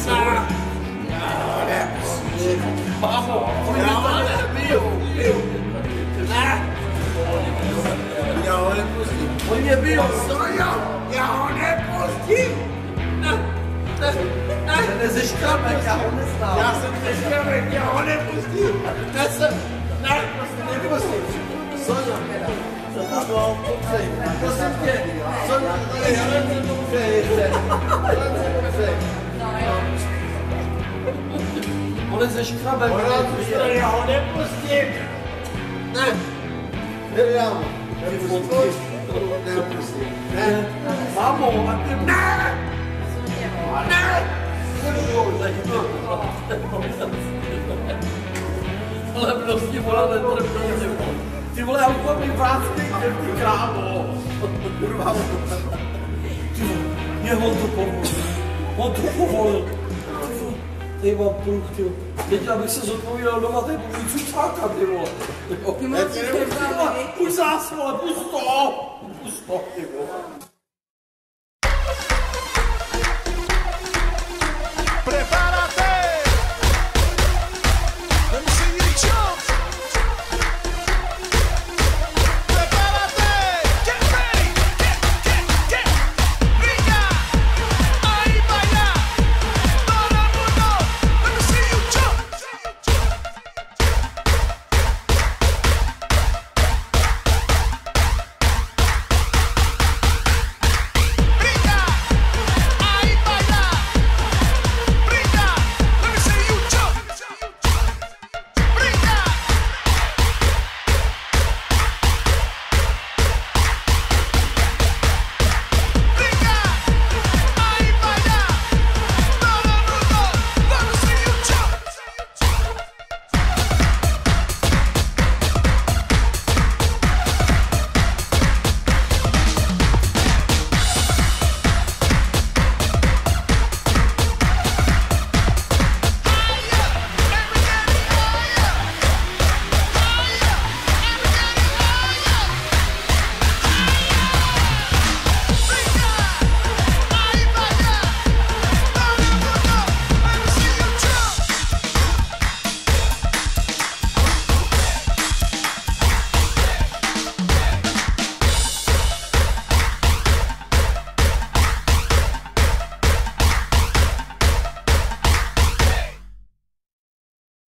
Sorry. No, that's shit. Mama, please. No, that's Bill. Bill. Y'all on that pussy. When you be on sorry, y'all. Y'all on that pussy. Das ist Körper, ja, und ist da. Ja, das ist Körper, ja, und er muss dir. Das ist, nein, er muss dir. So, ja, Sonja, was sind denn? Sonja, was sind denn? Je ze zůstane, já ho nepustím. Ne, nedám. Nepustím. Nepustím. Ne. Mamo, a ty ne! Ne! Ale prostě vole, netrpí, ty vole, já mám vyvrácný, ty krávo. Kurva. Ty mě on to povolil. On to povolil. Ty vole, mám pruh, ty vole. Teď abych se zodpovídal doma, tady budu cucáka, ty vole. Ty moc Ty vole, zás, vole, pust to. Pust to, ty vole.